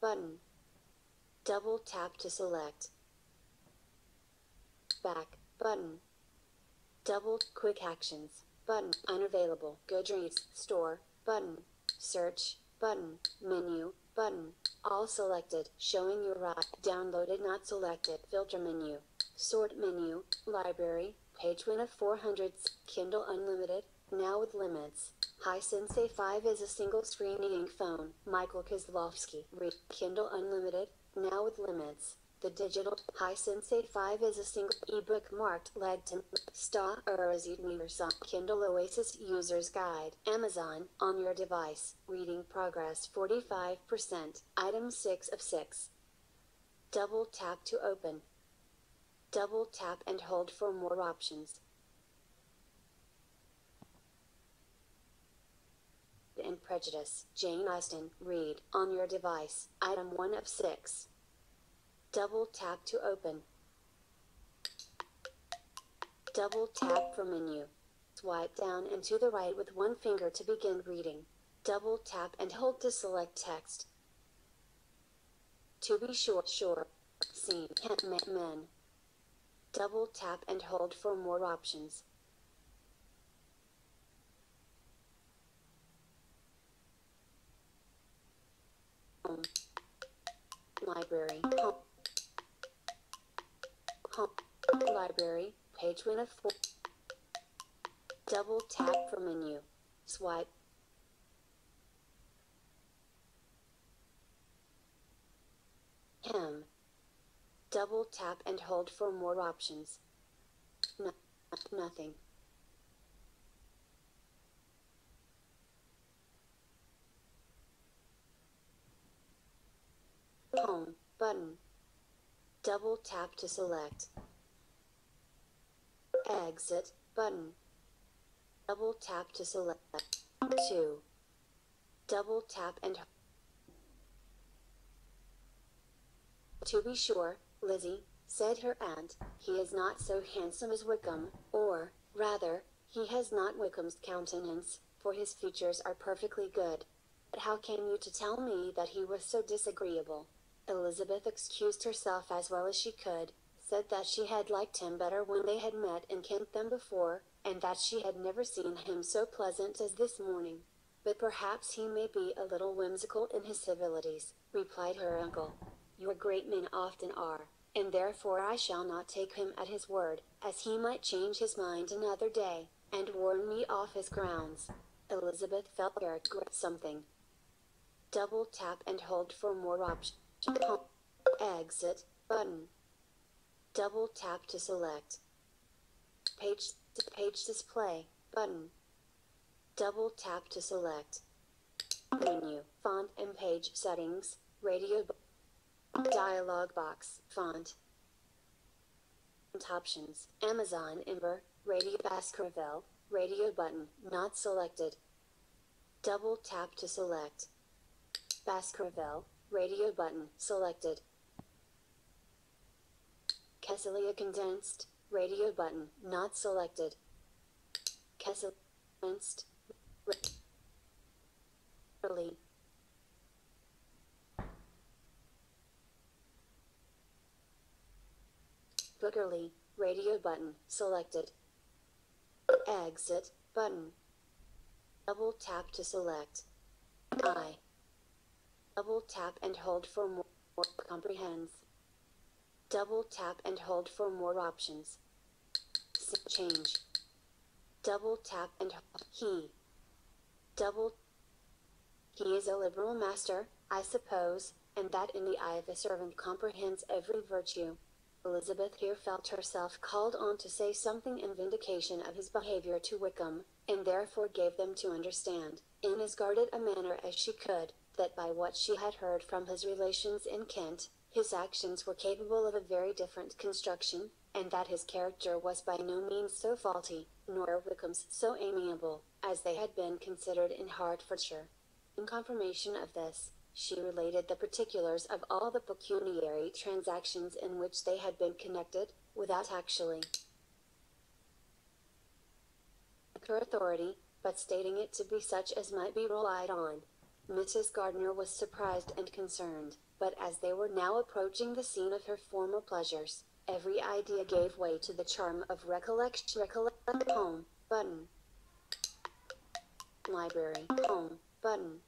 button. Double tap to select. Back button. Double quick actions button unavailable. Go Goodreads store button. Search button. Menu button. All selected showing your right. Downloaded not selected. Filter menu. Sort menu. Library. Page 1 of 400. Kindle Unlimited. Now with limits. Hisense 5 is a single screen ink phone. Michael Kozlowski. Read Kindle Unlimited. Now with limits. The digital Hisense 5 is a single ebook marked Legton Star Mirror Kindle Oasis User's Guide. Amazon on your device. Reading progress 45%. Item 6 of 6. Double tap to open. Double tap and hold for more options. and Prejudice, Jane Austen, read, on your device, item 1 of 6. Double tap to open. Double tap for menu. Swipe down and to the right with one finger to begin reading. Double tap and hold to select text. To be sure, sure. Scene, men. Double tap and hold for more options. Home. Library. Home. Home. Library. Page 1 of 4. Double tap for menu. Swipe. Hem. Double tap and hold for more options. No, nothing. Home button. Double tap to select. Exit button. Double tap to select. 2. Double tap and To be sure, Lizzie, said her aunt, he is not so handsome as Wickham, or, rather, he has not Wickham's countenance, for his features are perfectly good. But how came you to tell me that he was so disagreeable? Elizabeth excused herself as well as she could, said that she had liked him better when they had met in Kent than before, and that she had never seen him so pleasant as this morning. But perhaps he may be a little whimsical in his civilities, replied her uncle. Your great men often are, and therefore I shall not take him at his word, as he might change his mind another day, and warn me off his grounds. Elizabeth felt there something. Double tap and hold for more options. Exit button. Double tap to select. Page page display button. Double tap to select. Menu, font and page settings, radio dialog box, font. Options, Amazon Ember, Radio Baskerville, radio button, not selected. Double tap to select. Baskerville, Radio button selected. Caecilia condensed. Radio button not selected. Kessel condensed. Early. Bookerly. Radio button selected. Exit button. Double tap to select. I. Double tap and hold for more, comprehends. Double tap and hold for more options. Change. Double tap and he. Double. He is a liberal master, I suppose, and that in the eye of a servant comprehends every virtue. Elizabeth here felt herself called on to say something in vindication of his behavior to Wickham, and therefore gave them to understand, in as guarded a manner as she could, that by what she had heard from his relations in Kent, his actions were capable of a very different construction, and that his character was by no means so faulty, nor Wickham's so amiable, as they had been considered in Hertfordshire. In confirmation of this, she related the particulars of all the pecuniary transactions in which they had been connected, without actually her authority, but stating it to be such as might be relied on. Mrs. Gardiner was surprised and concerned. But as they were now approaching the scene of her former pleasures, every idea gave way to the charm of recollection. Recollect home button. Library home button.